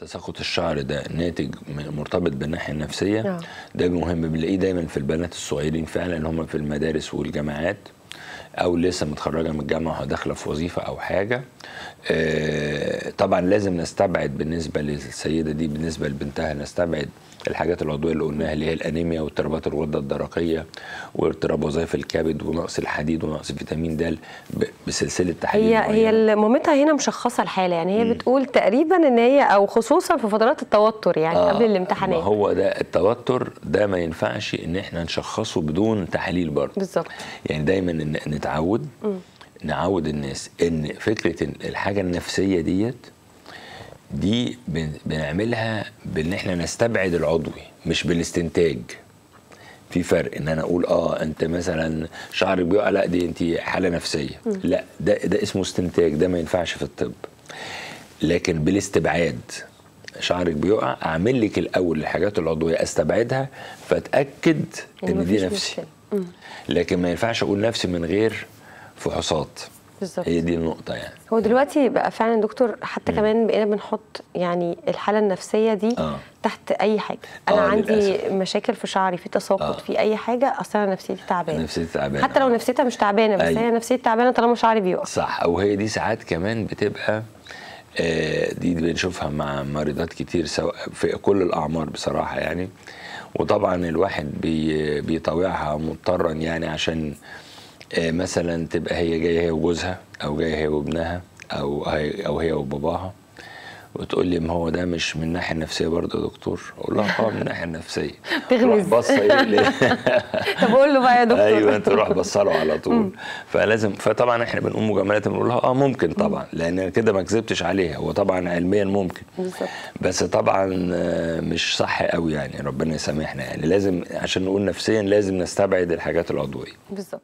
تساقط الشعر ده ناتج مرتبط بالناحية النفسية آه. ده مهم بنلاقيه دايما في البنات الصغيرين فعلا اللي هم في المدارس والجامعات أو لسه متخرجة من الجامعة وداخلة في وظيفة أو حاجة طبعا لازم نستبعد بالنسبة للسيدة دي بالنسبة لبنتها نستبعد الحاجات العضوية اللي قلناها اللي هي الأنيميا واضطرابات الغدة الدرقية واضطراب وظائف الكبد ونقص الحديد ونقص فيتامين د بسلسلة تحاليل هي. هي مامتها هنا مشخصة الحالة يعني هي بتقول تقريبا إن هي أو خصوصا في فترات التوتر يعني آه، قبل الامتحانات. ما هو ده التوتر ده ما ينفعش إن إحنا نشخصه بدون تحاليل برضه. بالظبط. يعني دايما نتعود. نعود الناس إن فكرة الحاجة النفسية ديت دي بن- بنعملها بإن إحنا نستبعد العضوي مش بالاستنتاج. في فرق إن أنا أقول آه أنت مثلا شعرك بيقع لأ دي أنت حالة نفسية. لأ ده ده اسمه استنتاج ده ما ينفعش في الطب. لكن بالاستبعاد شعرك بيقع أعمل لك الأول الحاجات العضوية أستبعدها فأتأكد إن دي نفسي. لكن ما ينفعش أقول نفسي من غير فحوصات. بالظبط. هي دي النقطة يعني. هو دلوقتي بقى فعلا دكتور حتى كمان بقينا بنحط يعني الحالة النفسية دي آه. تحت أي حاجة. أنا آه، عندي للأسف. مشاكل في شعري في تساقط آه. في أي حاجة أصلا أنا نفسيتي تعبانة. نفسيتي تعبانة. حتى لو نفسيتها مش تعبانة بس أيوة. هي نفسيتي تعبانة طالما شعري بيقع. صح. أو هي دي ساعات كمان بتبقى آه، دي بنشوفها مع مريضات كتير سواء في كل الأعمار بصراحة يعني. وطبعا الواحد بي بيطاوعها مضطرا يعني عشان آه، مثلا تبقى هي جاية هي وجوزها أو جاية هي وابنها أو هي أو هي وباباها وتقول لي ما هو ده مش من الناحية النفسية برضه يا دكتور؟ أقول لها آه من الناحية النفسية. تغمز. إيه ليه؟ طب قول له بقى يا دكتور. أيوه تروح بصله على طول. فلازم فطبعا إحنا بنقوم مجاملات بنقول لها آه ممكن طبعا لأن أنا كده ما كذبتش عليها. هو طبعا علميا ممكن. بالظبط. بس طبعا آه، مش صح قوي يعني ربنا يسامحنا يعني. لازم عشان نقول نفسيا لازم نستبعد الحاجات العضوية. بالظبط.